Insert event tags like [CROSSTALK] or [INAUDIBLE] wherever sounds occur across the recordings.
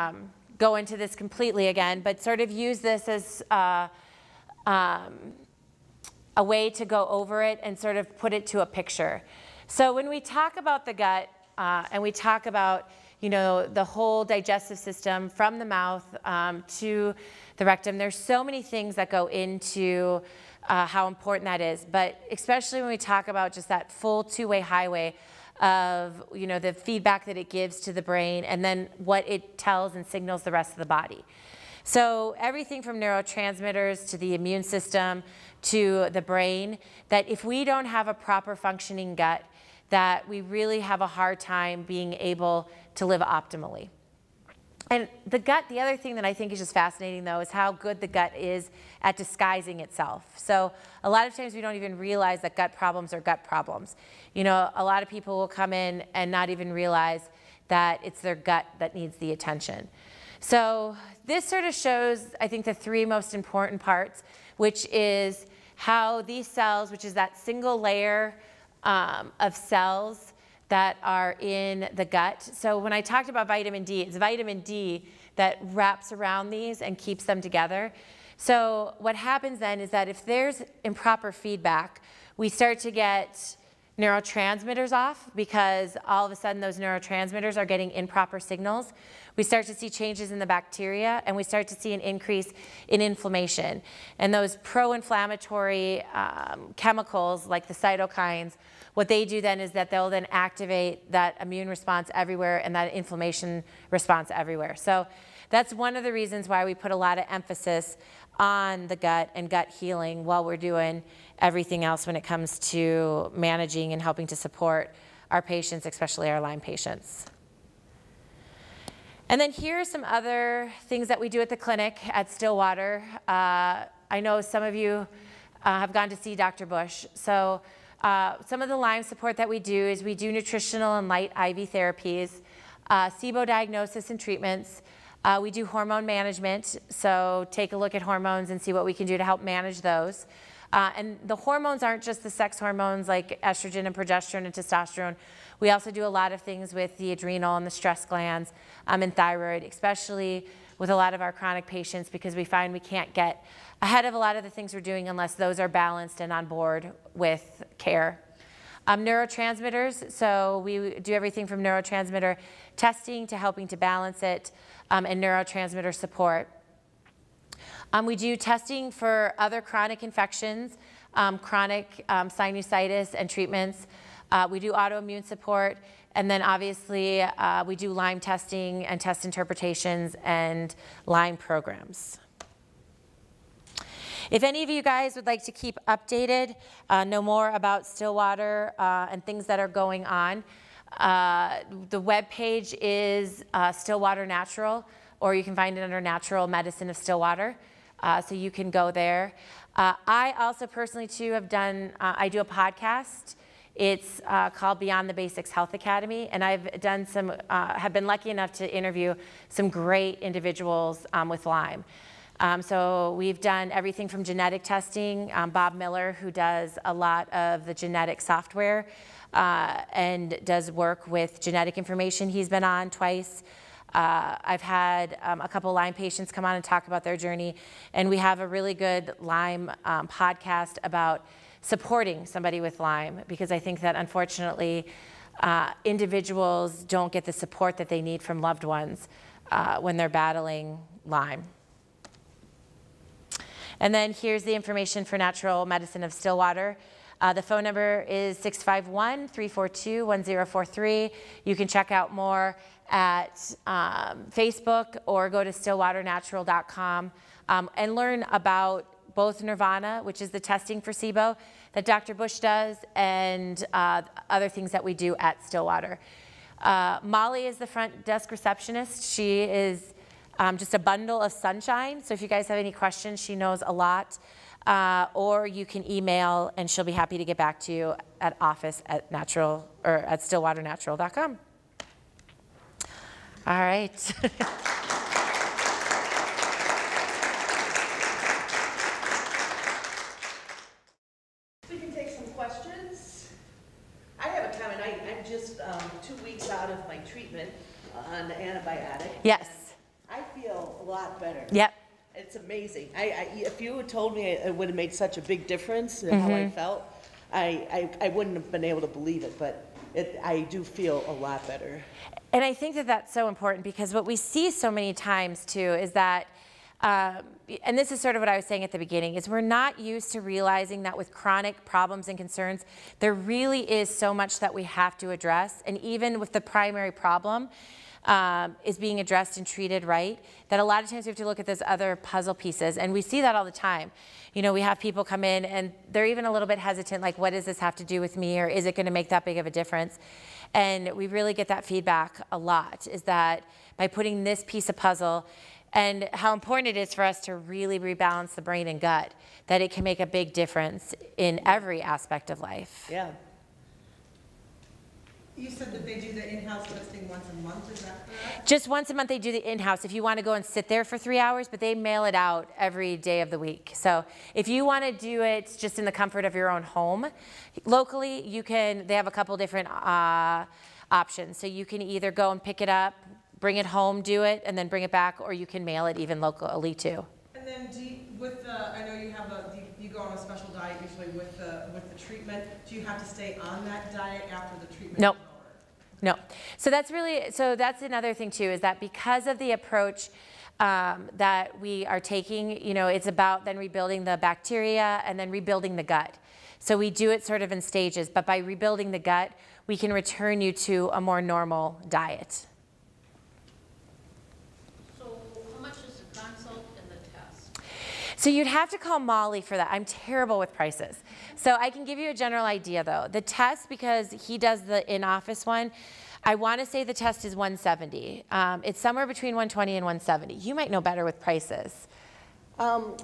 um, go into this completely again, but sort of use this as uh, um, a way to go over it and sort of put it to a picture. So when we talk about the gut uh, and we talk about you know, the whole digestive system from the mouth um, to the rectum, there's so many things that go into uh, how important that is. But especially when we talk about just that full two-way highway of you know the feedback that it gives to the brain and then what it tells and signals the rest of the body. So everything from neurotransmitters to the immune system to the brain, that if we don't have a proper functioning gut, that we really have a hard time being able to live optimally. And the gut, the other thing that I think is just fascinating though, is how good the gut is at disguising itself. So a lot of times we don't even realize that gut problems are gut problems. You know, a lot of people will come in and not even realize that it's their gut that needs the attention. So this sort of shows, I think, the three most important parts, which is how these cells, which is that single layer um, of cells that are in the gut. So when I talked about vitamin D, it's vitamin D that wraps around these and keeps them together. So what happens then is that if there's improper feedback, we start to get neurotransmitters off because all of a sudden those neurotransmitters are getting improper signals. We start to see changes in the bacteria and we start to see an increase in inflammation. And those pro-inflammatory um, chemicals like the cytokines, what they do then is that they'll then activate that immune response everywhere and that inflammation response everywhere. So that's one of the reasons why we put a lot of emphasis on the gut and gut healing while we're doing everything else when it comes to managing and helping to support our patients, especially our Lyme patients. And then here are some other things that we do at the clinic at Stillwater. Uh, I know some of you uh, have gone to see Dr. Bush. So uh, some of the Lyme support that we do is we do nutritional and light IV therapies, uh, SIBO diagnosis and treatments. Uh, we do hormone management, so take a look at hormones and see what we can do to help manage those. Uh, and the hormones aren't just the sex hormones like estrogen and progesterone and testosterone. We also do a lot of things with the adrenal and the stress glands um, and thyroid, especially with a lot of our chronic patients because we find we can't get ahead of a lot of the things we're doing unless those are balanced and on board with care. Um, neurotransmitters, so we do everything from neurotransmitter testing to helping to balance it um, and neurotransmitter support. Um, we do testing for other chronic infections, um, chronic um, sinusitis and treatments. Uh, we do autoimmune support, and then obviously uh, we do Lyme testing and test interpretations and Lyme programs. If any of you guys would like to keep updated, uh, know more about Stillwater uh, and things that are going on, uh, the web page is uh, Stillwater Natural, or you can find it under Natural Medicine of Stillwater uh, so you can go there. I also personally too have done, I do a podcast. It's uh, called Beyond the Basics Health Academy, and I've done some, uh, have been lucky enough to interview some great individuals um, with Lyme. Um, so we've done everything from genetic testing. Um, Bob Miller, who does a lot of the genetic software uh, and does work with genetic information, he's been on twice. Uh, I've had um, a couple Lyme patients come on and talk about their journey, and we have a really good Lyme um, podcast about supporting somebody with Lyme because I think that unfortunately uh, individuals don't get the support that they need from loved ones uh, when they're battling Lyme. And then here's the information for Natural Medicine of Stillwater. Uh, the phone number is 651-342-1043. You can check out more at um, Facebook or go to stillwaternatural.com um, and learn about both Nirvana, which is the testing for SIBO that Dr. Bush does, and uh, other things that we do at Stillwater. Uh, Molly is the front desk receptionist. She is um, just a bundle of sunshine. So if you guys have any questions, she knows a lot. Uh, or you can email and she'll be happy to get back to you at office at natural or at stillwaternatural.com. All right. [LAUGHS] We can take some questions. I have a comment. I, I'm just um, two weeks out of my treatment on the antibiotic. Yes. lot better. Yep. It's amazing. I, I, if you had told me it would have made such a big difference in how I Mm-hmm. felt, I, I, I wouldn't have been able to believe it, but it, I do feel a lot better. And I think that that's so important because what we see so many times too is that, um, and this is sort of what I was saying at the beginning, is we're not used to realizing that with chronic problems and concerns, there really is so much that we have to address. And even with the primary problem, um, is being addressed and treated right, that a lot of times we have to look at those other puzzle pieces. And we see that all the time. You know, we have people come in and they're even a little bit hesitant, like, what does this have to do with me? Or is it going to make that big of a difference? And we really get that feedback a lot is that by putting this piece of puzzle, and how important it is for us to really rebalance the brain and gut, that it can make a big difference in every aspect of life. Yeah. You said that they do the in-house testing once a month, is that correct? Just once a month, they do the in-house if you want to go and sit there for three hours, but they mail it out every day of the week. So if you want to do it just in the comfort of your own home, locally, you can, they have a couple different uh, options. So you can either go and pick it up, bring it home, do it, and then bring it back, or you can mail it even locally too. And then do you, with the, I know you have a, you- you go on a special diet usually with the, with the treatment. Do you have to stay on that diet after the treatment? Nope. No. So that's really, so that's another thing too, is that because of the approach um, that we are taking, you know, it's about then rebuilding the bacteria and then rebuilding the gut. So we do it sort of in stages, but by rebuilding the gut, we can return you to a more normal diet. So how much is the consult and the test? So you'd have to call Molly for that. I'm terrible with prices. So I can give you a general idea though. The test, because he does the in-office one, I want to say the test is 170. Um, it's somewhere between 120 and 170. You might know better with prices. Um,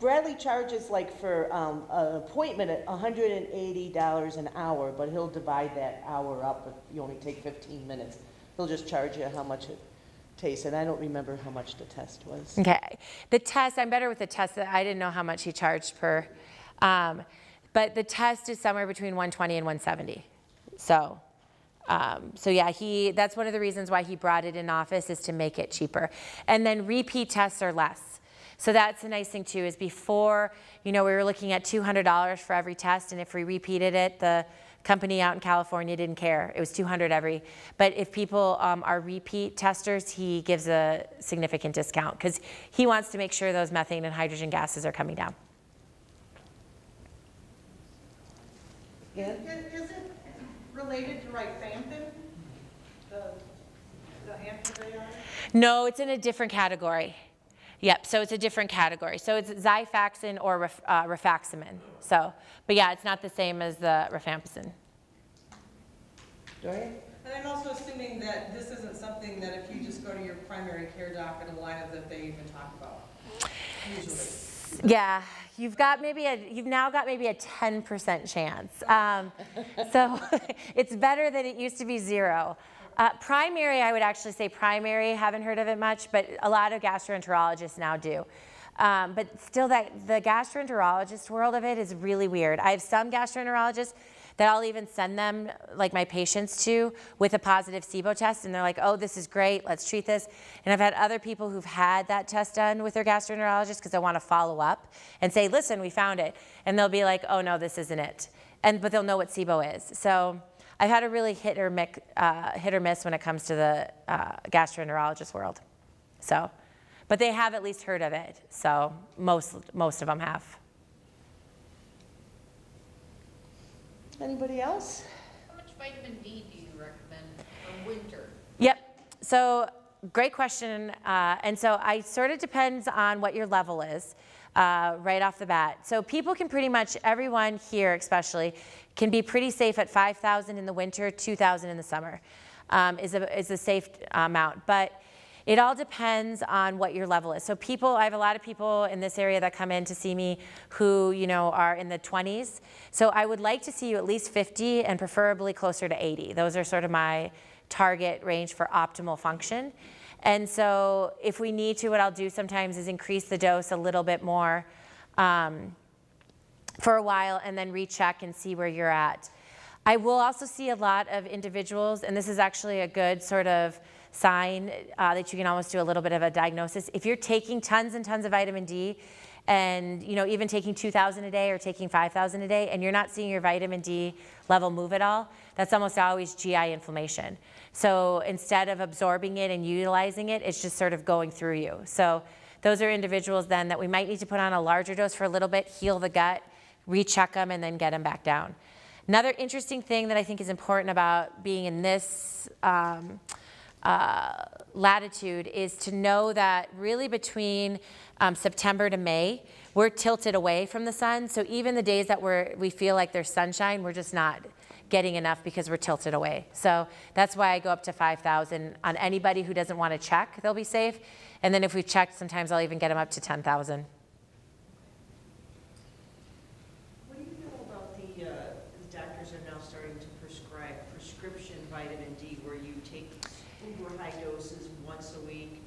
Bradley charges like for, um, an appointment at hundred and eighty dollars an hour, but he'll divide that hour up if you only take fifteen minutes. He'll just charge you how much it takes, and I don't remember how much the test was. Okay. The test, I'm better with the test. I didn't know how much he charged per. But the test is somewhere between 120 and 170. So, um, so yeah, he, that's one of the reasons why he brought it in office is to make it cheaper. And then repeat tests are less. So that's the nice thing too, is before, you know, we were looking at $200 for every test, and if we repeated it, the company out in California didn't care. It was 200 every. But if people um, are repeat testers, he gives a significant discount because he wants to make sure those methane and hydrogen gases are coming down. Yeah? Is, is it related to rifampin? The, the antibiotic? No, it's in a different category. Yep, so it's a different category. So it's Xifaxan or rif, uh, rifaximin. So, but yeah, it's not the same as the rifampicin. Doria? And I'm also assuming that this isn't something that if you just go to your primary care doc at Allina that they even talk about, usually. Yeah, you've got maybe a, you've now got maybe a 10% chance. Um, [LAUGHS] so [LAUGHS] it's better than it used to be zero. Uh, primary, I would actually say primary, haven't heard of it much, but a lot of gastroenterologists now do. Um, but still, that the gastroenterologist world of it is really weird. I have some gastroenterologists that I'll even send them, like my patients to, with a positive SIBO test, and they're like, oh, this is great, let's treat this. And I've had other people who've had that test done with their gastroenterologist because they want to follow up and say, listen, we found it. And they'll be like, oh, no, this isn't it. And, but they'll know what SIBO is. So I've had a really hit or, mic, uh, hit or miss when it comes to the uh, gastroenterologist world. So, but they have at least heard of it. So most, most of them have. Anybody else? How much vitamin D do you recommend for winter? Yep. So great question. Uh, and so I sort of depends on what your level is uh, right off the bat. So people can pretty much, everyone here especially, can be pretty safe at 5,000 in the winter, 2,000 in the summer um, is, a, is a safe amount. But it all depends on what your level is. So people, I have a lot of people in this area that come in to see me who, you know, are in the 20s. So I would like to see you at least 50 and preferably closer to 80. Those are sort of my target range for optimal function. And so if we need to, what I'll do sometimes is increase the dose a little bit more um, for a while and then recheck and see where you're at. I will also see a lot of individuals, and this is actually a good sort of sign uh, that you can almost do a little bit of a diagnosis. If you're taking tons and tons of vitamin D, and you know even taking 2,000 a day or taking 5,000 a day, and you're not seeing your vitamin D level move at all, that's almost always GI inflammation. So instead of absorbing it and utilizing it, it's just sort of going through you. So those are individuals then that we might need to put on a larger dose for a little bit, heal the gut, recheck them, and then get them back down. Another interesting thing that I think is important about being in this um, uh, latitude is to know that really between um, September to May, we're tilted away from the sun. So even the days that we're, we feel like there's sunshine, we're just not getting enough because we're tilted away. So that's why I go up to 5,000 on anybody who doesn't want to check, they'll be safe. And then if we've checked, sometimes I'll even get them up to 10,000. What do you know about the, uh, the doctors are now starting to prescribe prescription vitamin D where you take uber high doses once a week?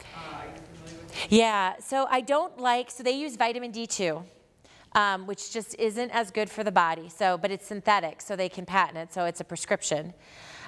Uh, Are you familiar with that? Yeah, so I don't like, so they use vitamin D2, um, which just isn't as good for the body. So, but it's synthetic, so they can patent it, so it's a prescription.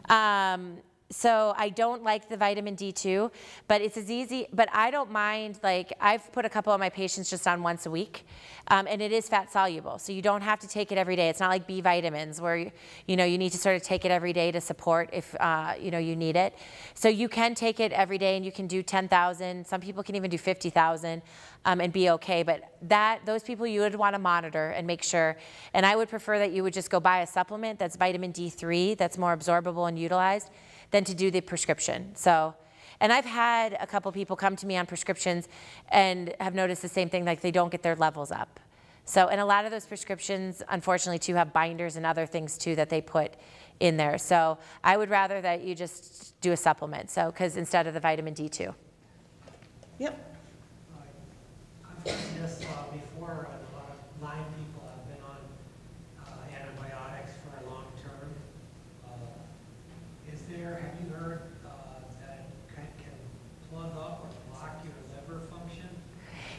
Um, so I don't like the vitamin D2, but it's as easy, but I don't mind, like, I've put a couple of my patients just on once a week, um, and it is fat soluble, so you don't have to take it every day. It's not like B vitamins where, you, know, you need to sort of take it every day to support if, uh, you know, you need it. So you can take it every day and you can do 10,000. Some people can even do 50,000 um, and be okay, but that, those people you would want to monitor and make sure, and I would prefer that you would just go buy a supplement that's vitamin D3 that's more absorbable and utilized than to do the prescription. So, and I've had a couple people come to me on prescriptions and have noticed the same thing, like they don't get their levels up. So, and a lot of those prescriptions, unfortunately, too, have binders and other things too that they put in there. So, I would rather that you just do a supplement. So, because instead of the vitamin D2. Yep. I've this uh, before, and a lot of Lyme people have been on uh, antibiotics for a long term. Uh, Is there, have you heard uh, that can can plug up or block your liver function,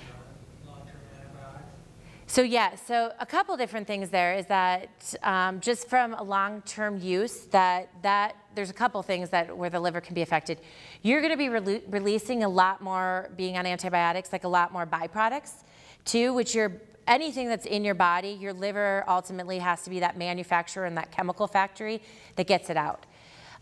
uh, long-term antibiotics? So yeah, so a couple different things there is that um, just from a long-term use, that that there's a couple things that where the liver can be affected. You're going to be rele- releasing a lot more, being on antibiotics, like a lot more byproducts, too, which you're anything that's in your body, your liver ultimately has to be that manufacturer and that chemical factory that gets it out.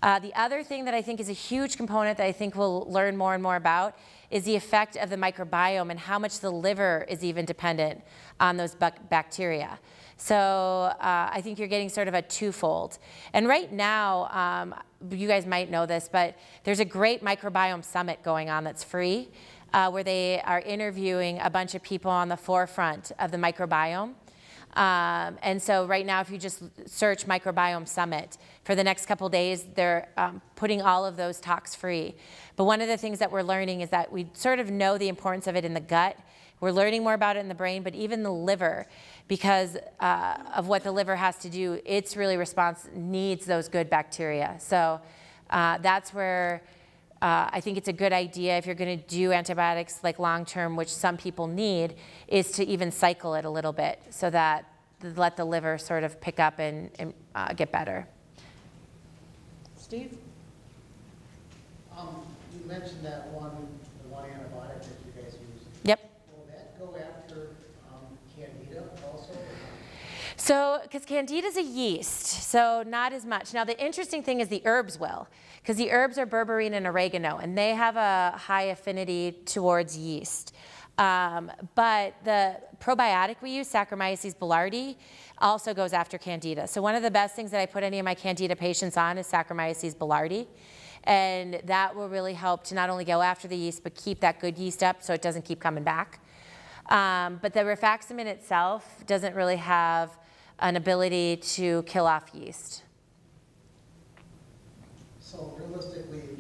Uh, the other thing that I think is a huge component that I think we'll learn more and more about is the effect of the microbiome and how much the liver is even dependent on those bacteria. So uh, I think you're getting sort of a twofold. And right now, um, you guys might know this, but there's a great microbiome summit going on that's free, uh, where they are interviewing a bunch of people on the forefront of the microbiome. Um, and so right now, if you just search Microbiome Summit, for the next couple days, they're um, putting all of those talks free. But one of the things that we're learning is that we sort of know the importance of it in the gut. We're learning more about it in the brain, but even the liver, because uh, of what the liver has to do, its really response needs those good bacteria. So uh, that's where uh, I think it's a good idea if you're going to do antibiotics like long term, which some people need, is to even cycle it a little bit so that let the liver sort of pick up and, and uh, get better. Steve? Um, you mentioned that one, the one antibiotic that you guys use. Yep. Will that go after, um, candida also? or not? So, because candida is a yeast, so not as much. Now, the interesting thing is the herbs will, because the herbs are berberine and oregano, and they have a high affinity towards yeast. Um, but the probiotic we use, Saccharomyces boulardii, also goes after candida. So one of the best things that I put any of my candida patients on is Saccharomyces boulardii. And that will really help to not only go after the yeast, but keep that good yeast up so it doesn't keep coming back. Um, but the rifaximin itself doesn't really have an ability to kill off yeast. So realistically,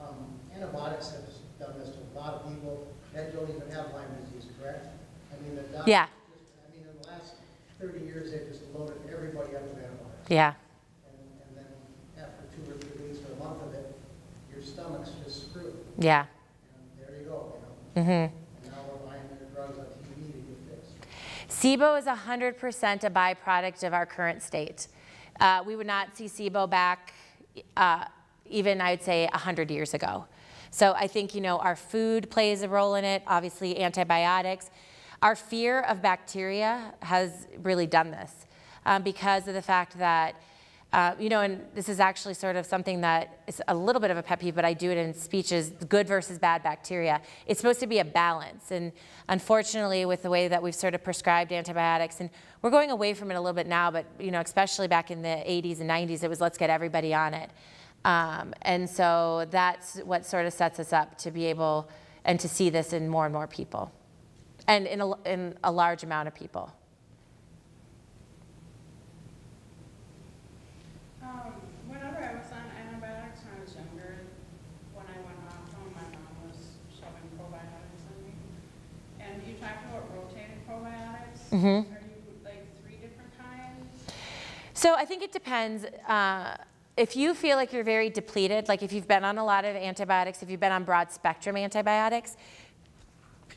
um, antibiotics have done this to a lot of people that don't even have Lyme disease, correct? I mean, the doctors Yeah. just, I mean, in the last thirty years, they've just loaded everybody up with antibiotics. Yeah. And, and then after two or three weeks or a month of it, your stomach's just screwed. Yeah. And there you go, you know? hmm And now we're buying their drugs on TV to get fixed. SIBO is 100% a byproduct of our current state. Uh, we would not see SIBO back uh, even I'd say 100 years ago. So I think, you know, our food plays a role in it, obviously antibiotics. Our fear of bacteria has really done this um, because of the fact that, uh, you know, and this is actually sort of something that is a little bit of a pet peeve, but I do it in speeches, good versus bad bacteria. It's supposed to be a balance. And unfortunately, with the way that we've sort of prescribed antibiotics, and we're going away from it a little bit now, but, you know, especially back in the 80s and 90s, it was let's get everybody on it. Um, and so that's what sort of sets us up to be able and to see this in more and more people and in a, in a large amount of people. Um, whenever I was on antibiotics when I was younger, when I went off home, my mom was shoving probiotics in me. And you talked about rotating different kinds? So I think it depends. Uh, if you feel like you're very depleted, like if you've been on a lot of antibiotics, if you've been on broad spectrum antibiotics,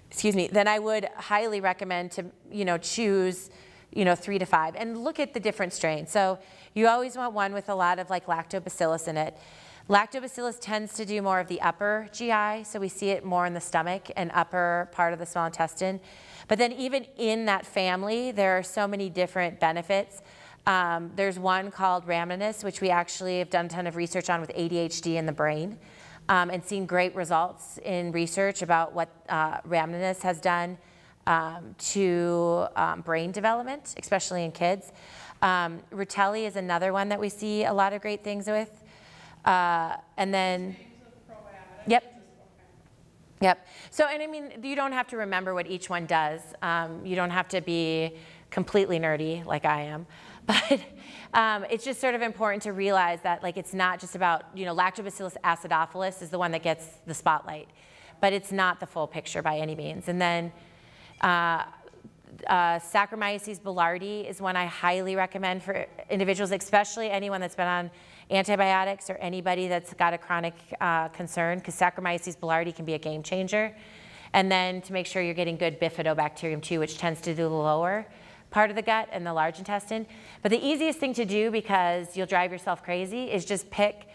excuse me, then I would highly recommend to, you know, choose, you know, three to five and look at the different strains. So you always want one with a lot of like lactobacillus in it. Lactobacillus tends to do more of the upper GI, so we see it more in the stomach and upper part of the small intestine. But then even in that family, there are so many different benefits. Um, there's one called Rhamnosus, which we actually have done a ton of research on with ADHD in the brain um, and seen great results in research about what uh, Rhamnosus has done um, to um, brain development, especially in kids. Um, Reuteri is another one that we see a lot of great things with. Uh, and then, Names of probiotics? Yep. Is this- okay. Yep. So, and I mean, you don't have to remember what each one does. Um, you don't have to be completely nerdy like I am. [LAUGHS] But um, it's just sort of important to realize that, like, it's not just about, you know, Lactobacillus acidophilus is the one that gets the spotlight, but it's not the full picture by any means. And then uh, uh, Saccharomyces boulardii is one I highly recommend for individuals, especially anyone that's been on antibiotics or anybody that's got a chronic uh, concern, because Saccharomyces boulardii can be a game changer. And then to make sure you're getting good bifidobacterium too, which tends to do the lower part of the gut and the large intestine. But the easiest thing to do, because you'll drive yourself crazy, is just pick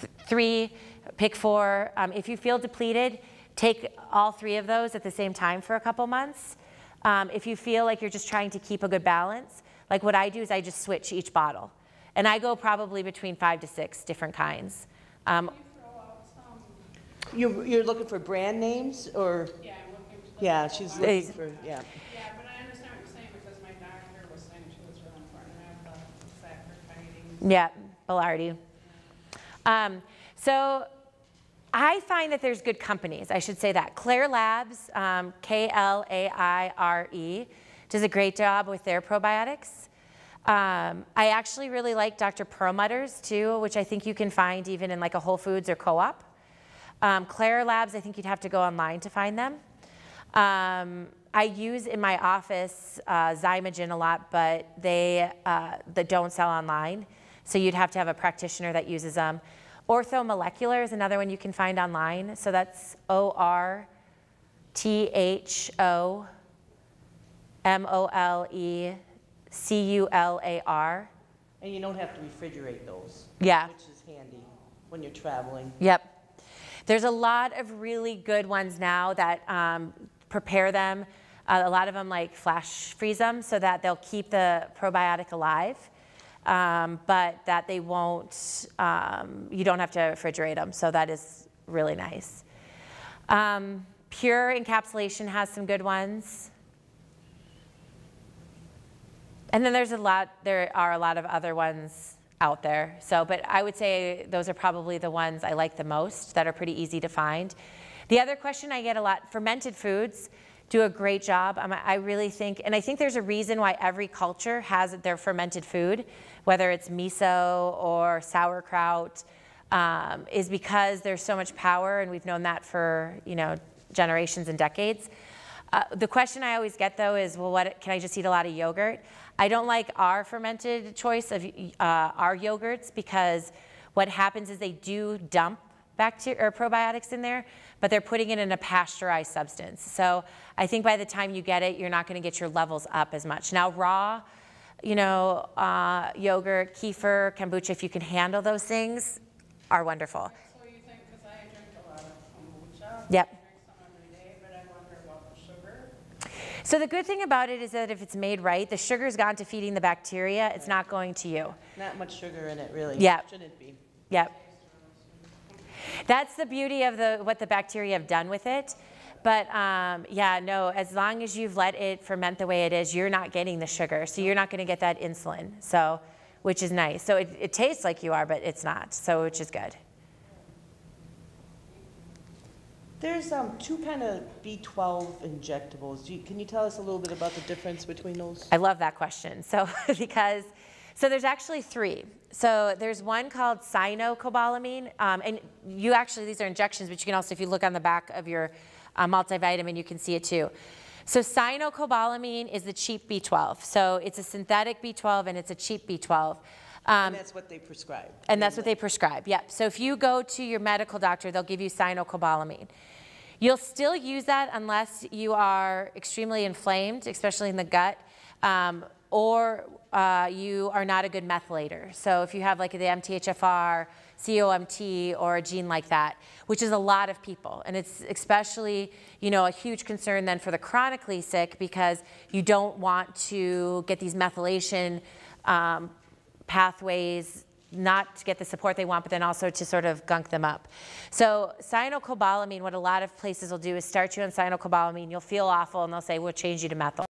th- three, pick four. Um, if you feel depleted, take all three of those at the same time for a couple months. Um, if you feel like you're just trying to keep a good balance, like what I do is I just switch each bottle. And I go probably between five to six different kinds. Um, you throw out some, You, you're looking for brand names, or, yeah, I'm looking. to- yeah, she's They- looking for, yeah. Yeah, but I understand what you're saying because my doctor was saying too, it's really important to have the saccharomyces. Yeah, boulardii. Um, so I find that there's good companies. I should say that. Klaire Labs, um, K L A I R E, does a great job with their probiotics. Um, I actually really like Dr. Perlmutter's too, which I think you can find even in like a Whole Foods or co-op. Um, Klaire Labs, I think you'd have to go online to find them. Um, I use in my office uh, Xymogen a lot, but they, uh, that don't sell online. So you'd have to have a practitioner that uses them. Orthomolecular is another one you can find online. So that's O R T H O M O L E C U L A R. And you don't have to refrigerate those. Yeah. Which is handy when you're traveling. Yep. There's a lot of really good ones now that um, prepare them. Uh, a lot of them like flash freeze them so that they'll keep the probiotic alive, um, but that they won't, um, you don't have to refrigerate them. So that is really nice. Um, Pure encapsulation has some good ones. And then there's a lot, there are a lot of other ones out there. So, but I would say those are probably the ones I like the most that are pretty easy to find. The other question I get a lot, fermented foods do a great job. Um, I really think, and I think there's a reason why every culture has their fermented food, whether it's miso or sauerkraut, um, is because there's so much power, and we've known that for you know generations and decades. Uh, the question I always get though is, well, what can I just eat a lot of yogurt? I don't like our fermented choice of uh, our yogurts because what happens is they do dump bacteria or probiotics in there, but they're putting it in a pasteurized substance. So I think by the time you get it, you're not going to get your levels up as much. Now raw, you know, uh, yogurt, kefir, kombucha, if you can handle those things, are wonderful. So you think, because I drink a lot of kombucha. Yep. I drink some every day, but I wonder about the. So the good thing about it is that if it's made right, the sugar's gone to feeding the bacteria, it's not going to you. Not much sugar in it, really. Yeah. Shouldn't be. Yep. That's the beauty of the, what the bacteria have done with it. But um, yeah, no, as long as you've let it ferment the way it is, you're not getting the sugar. So you're not going to get that insulin. So, which is nice. So it, it tastes like you are, but it's not. So, which is good. There's um, two kind of B12 injectables. Do you- Can you tell us a little bit about the difference between those? I love that question. So, [LAUGHS] because, so there's actually three. So there's one called cyanocobalamin, um, and you actually, these are injections, but you can also, if you look on the back of your uh, multivitamin, you can see it too. So cyanocobalamin is the cheap B12. So it's a synthetic B12 and it's a cheap B12. And that's what they prescribe. And that's what they prescribe, yep. So if you go to your medical doctor, they'll give you cyanocobalamin. You'll still use that unless you are extremely inflamed, especially in the gut, um, or uh, you are not a good methylator. So if you have like the MTHFR, COMT, or a gene like that, which is a lot of people, and it's especially you know a huge concern then for the chronically sick because you don't want to get these methylation um, pathways not to get the support they want, but then also to sort of gunk them up. So cyanocobalamin, what a lot of places will do is start you on cyanocobalamin, you'll feel awful, and they'll say, we'll change you to methyl.